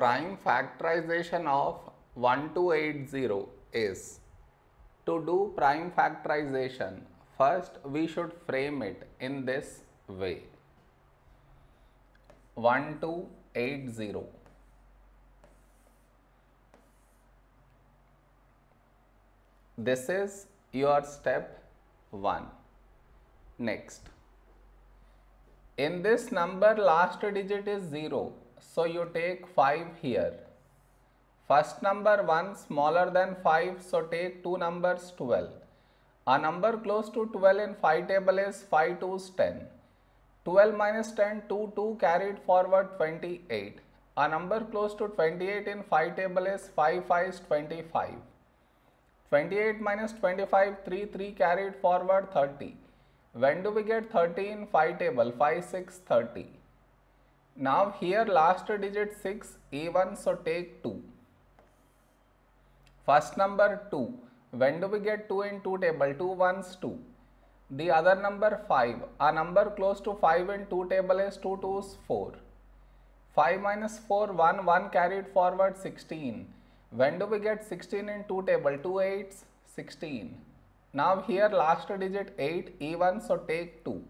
prime factorization of 1280 is to do prime factorization first we should frame it in this way. 1280 this is your step 1 next. In this number last digit is 0 so you take 5 here. First number 1 smaller than 5 so take two numbers 12 a number close to 12 in 5 table is 5 2's 10 12 minus 10 2 2 carried forward 28 a number close to 28 in 5 table is 5 5 is 25 28 minus 25 3 3 carried forward 30 when do we get 30 in 5 table? 5 6 30 now here last digit 6 A1 so take 2 first number 2 when do we get 2 in 2 table? 2 ones 2 the other number 5 a number close to 5 in 2 table is 2 2's 4 5 minus 4 1 1 carried forward 16 when do we get 16 in 2 table? 2 8s 16. Now here last digit 8 A1 so take 2.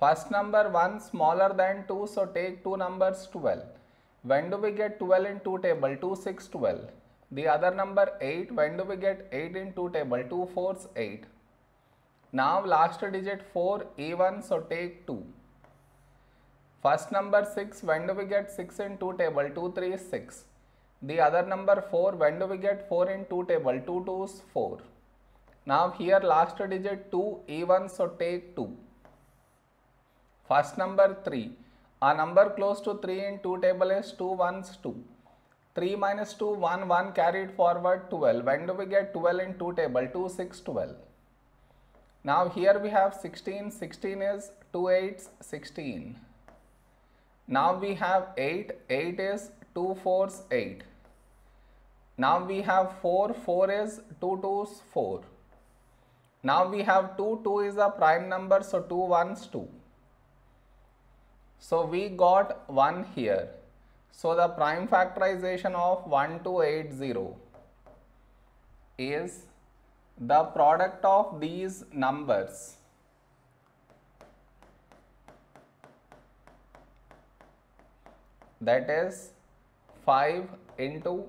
First number 1 smaller than 2 so take two numbers 12. When do we get 12 in 2 table? 2 6 12. The other number 8 when do we get 8 in 2 table? 2 4s 8. Now last digit 4 even so take 2. First number 6 when do we get 6 in 2 table? 2 3 6. The other number 4, when do we get 4 in 2 table? 2 2 is 4. Now here last digit 2 even so take 2. First number 3, a number close to 3 in 2 table is 2 ones 2. 3 minus 2 1 1 carried forward 12. When do we get 12 in 2 table? 2 6 12. Now here we have 16, 16 is 2 8s 16. Now we have 8, 8 is 2 4's 8. Now we have 4, 4 is 2 2's 4. Now we have 2, 2 is a prime number so 2 1's 2. So we got 1 here. So the prime factorization of 1280 is the product of these numbers. That is 5 into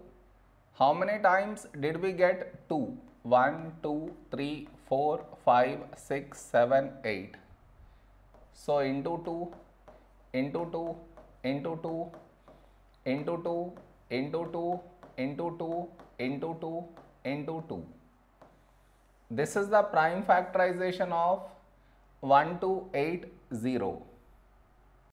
how many times did we get 2 1 2 3 4 5 6 7 8 so into 2 into 2 into 2 into 2 into 2 into 2 into 2 into 2 this is the prime factorization of 1280